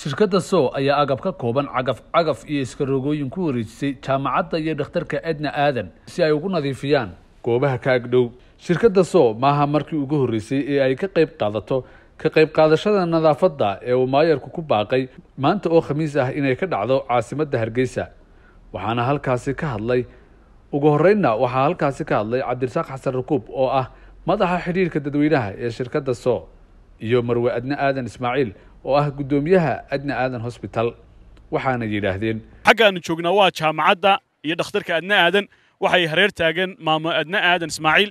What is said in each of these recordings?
shirkadda sow ayaa agab ka kooban cagaf cagaf iyo iskarogooyin ku wareejisay jaamacadda iyo dhakhtarka edna aadan si ay ugu nadiifiyaan goobaha ka agdhow. Shirkadda sow maaha markii ugu horreysay ee ay ka qayb qaadato ka qayb qaadashada nadaafadda ee uu maayarku ku baaqay maanta oo khamiis ah inay ka dhacdo caasimadda hargeysa. Waxaana halkaasi ka hadlay ugu horreynna waxaa halkaasi ka hadlay cabdirasaaq xasan rakuub oo ah madaxa xidhiirka dadweynaha ee shirkadda sow iyo marwe adne aadan ismaaciil oo ah guddoomiyaha adna aadan hosbital waxaana yidhaahdeen xaggaanu joognaa waa jaamacadda iyo dhakhtarka adna aadan. Waxay hareer taagan maamo adna aadan ismaaciil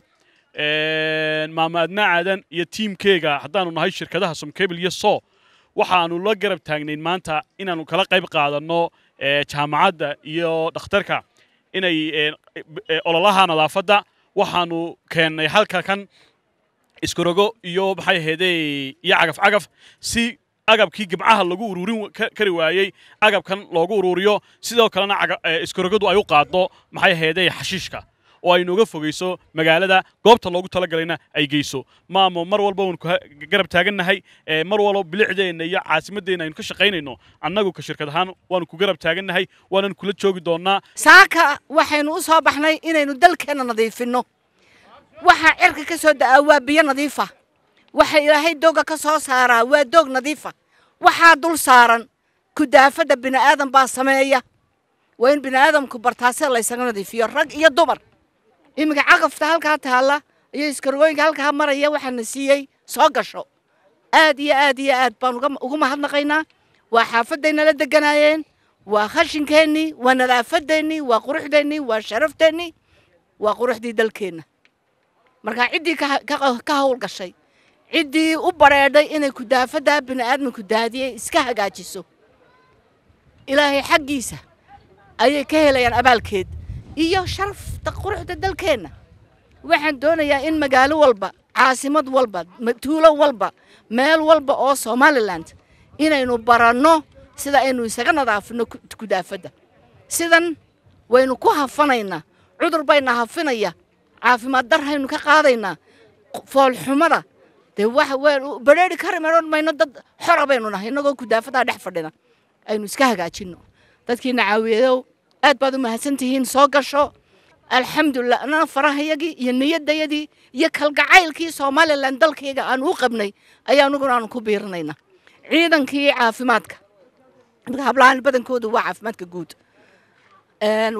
maamo adna aadan iyo tiimkeega haddaanu nahay shirkadaha somkebil iyo so waxaanu la garab taagnayn maanta inaanu kala qayb qaadanno jaamacadda iyo dhakhtarka. Inay ololaha nadaafadda waxaanu keennay halka kan iskorogo iyo maxay ahaydey iyo cagaf cagaf si agabkii gibcaha lagu ururin kari waayey agabkan loogu ururiyo sidoo kalena iskorogadu ay u qaaddo maxay ahaydey xashiishka? Oo ay nooga fogeyso magaalada goobta loogu talagalayna ay geyso. Maamo mar walba waanu garab taagannahay mar walba bilicdeenna iyo caasimadeenna aynu ka shaqaynayno. Annagu ka shirkad ahaan waanu ku garab taagannahay waanan kula joogi doonnaa. Saaka waxaynu u soo baxnay inaynu dalkeenna nadiifinno. Waxaa cirka ka soo da'aa waa biyo nadiifa waxa ilaahay dooga ka soo saaraa waa doog nadiifa waxaa dul saaran kudaafadda bini'aadan baa sameeya waa in bini'aadamku bartaase laysaga nadiifiyo rag iyo dumar iminka caqafta halkaa taalla iyo iskarogooyinka halkaa maraya waxaana siiyey soo gasho aad iyo aad iyo aad baan ugu mahadnaqaynaa waa xaafadayna la deganaayeen waa khashinkeennii waa nadaafadeennii waa quruxdeennii waa sharafteenii waa quruxdii dalkeenna markaa ciddii ka hawl gashay ciddii u bareedhay inay kudaafaddaa bini'aadamku daadiyey iska hagaajiso ilaahay xaggiisa ayay ka helayaan abaalkeed iyo sharafta quruxda dalkeenna waxaan doonayaa in magaalo walba caasimad walba tuulo walba meel walba oo somalilan inaynu baranno sida aynu isaga nadaafino kudaafadda sidan waynu ku hafanaynaa cudur bayna hafinaya caafimaad darhaynu ka qaadaynaa foolxumada dee waxa w badheeri kari maroon mayno dad xora baynu nahay innagoo kudaafadaa dhex fadhina aynu iska hagaajinno. Dadkiina caawiyadow aad baad u mahadsan tihiin soo gasho. Alxamdulilah annana farahayagii iyo niyaddayadii iyo kalgacaylkii somalilan dalkayga aanu u qabnay ayaa ku biirinaynaa ciidankii caafimaadka. Hablahaan badankoodu waa caafimaadka guud.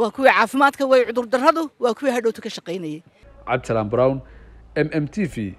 Waa kuwii caafimaadka way cudurdarradu waa kuwii hadhowta ka shaqaynayay. Cabdisalaan brown m m t v